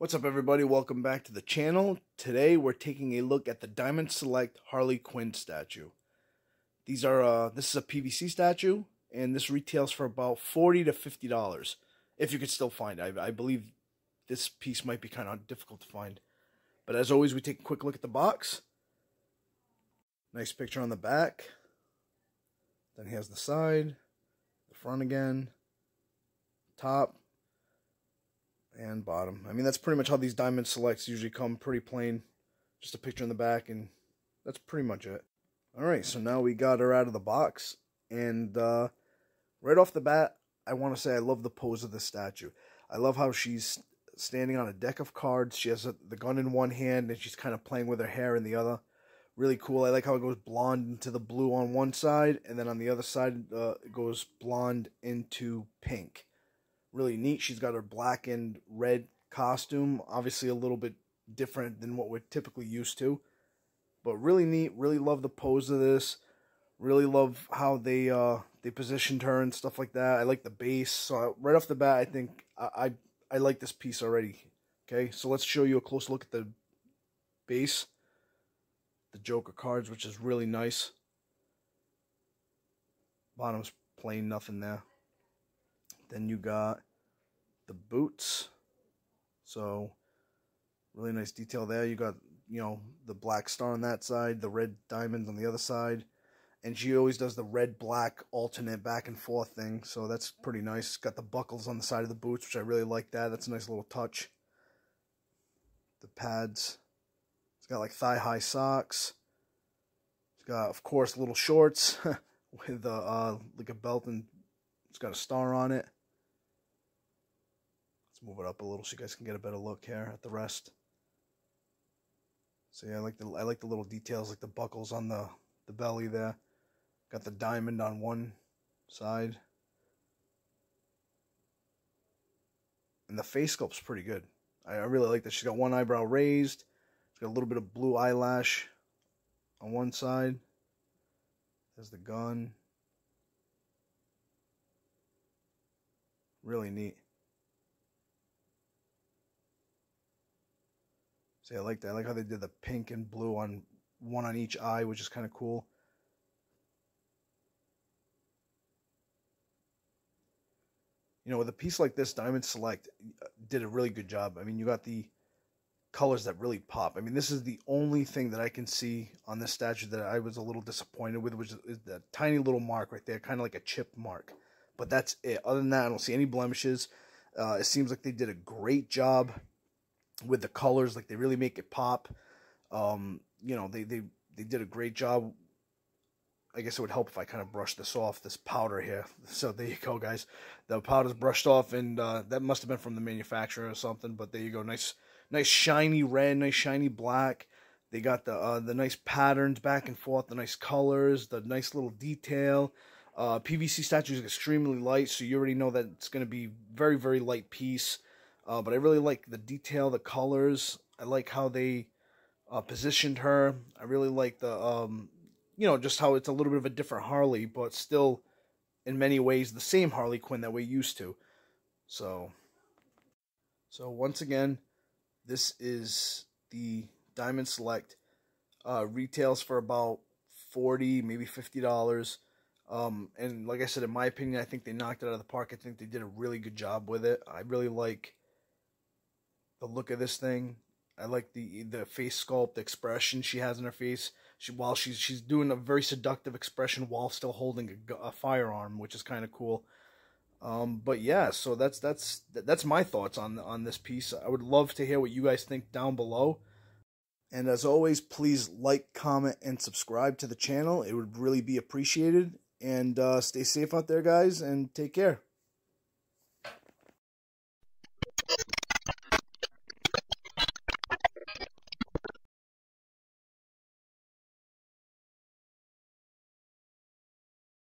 What's up everybody, welcome back to the channel. Today we're taking a look at the Diamond Select Harley Quinn statue. These are, uh, this is a PVC statue, and this retails for about 40 to $50, if you could still find it. I, I believe this piece might be kind of difficult to find. But as always, we take a quick look at the box. Nice picture on the back. Then he has the side, the front again, top, and bottom. I mean, that's pretty much how these diamond selects usually come, pretty plain. Just a picture in the back, and that's pretty much it. Alright, so now we got her out of the box, and uh, right off the bat, I want to say I love the pose of the statue. I love how she's standing on a deck of cards. She has a, the gun in one hand, and she's kind of playing with her hair in the other. Really cool. I like how it goes blonde into the blue on one side, and then on the other side, uh, it goes blonde into pink really neat. She's got her black and red costume, obviously a little bit different than what we're typically used to. But really neat, really love the pose of this. Really love how they uh they positioned her and stuff like that. I like the base. So right off the bat, I think I, I I like this piece already. Okay, so let's show you a close look at the base. The Joker cards, which is really nice. Bottom's plain, nothing there. Then you got the boots. So really nice detail there. You got, you know, the black star on that side, the red diamonds on the other side. And she always does the red black alternate back and forth thing. So that's pretty nice. Got the buckles on the side of the boots, which I really like that. That's a nice little touch. The pads. It's got like thigh high socks. It's got, of course, little shorts with uh, uh, like a belt and it's got a star on it. Let's move it up a little so you guys can get a better look here at the rest. So yeah, I like the I like the little details like the buckles on the the belly there. Got the diamond on one side. And the face sculpt's pretty good. I, I really like that. She's got one eyebrow raised. She's got a little bit of blue eyelash on one side. There's the gun. Really neat. See, I like that. I like how they did the pink and blue on one on each eye, which is kind of cool. You know, with a piece like this, Diamond Select uh, did a really good job. I mean, you got the colors that really pop. I mean, this is the only thing that I can see on this statue that I was a little disappointed with, which is that tiny little mark right there, kind of like a chip mark. But that's it. Other than that, I don't see any blemishes. Uh, it seems like they did a great job with the colors. Like they really make it pop. Um, you know, they they they did a great job. I guess it would help if I kind of brush this off, this powder here. So there you go, guys. The powder's brushed off, and uh, that must have been from the manufacturer or something. But there you go, nice, nice shiny red, nice shiny black. They got the uh, the nice patterns back and forth, the nice colors, the nice little detail. Uh, PVC statue is extremely light, so you already know that it's going to be very, very light piece. Uh, but I really like the detail, the colors. I like how they uh, positioned her. I really like the, um, you know, just how it's a little bit of a different Harley, but still, in many ways, the same Harley Quinn that we're used to. So, so once again, this is the Diamond Select. Uh, retails for about forty, maybe fifty dollars. Um, and like I said, in my opinion, I think they knocked it out of the park. I think they did a really good job with it. I really like the look of this thing. I like the the face sculpt, the expression she has in her face. She while she's she's doing a very seductive expression while still holding a, a firearm, which is kind of cool. Um, but yeah, so that's that's that's my thoughts on on this piece. I would love to hear what you guys think down below. And as always, please like, comment, and subscribe to the channel. It would really be appreciated. And uh, stay safe out there, guys, and take care.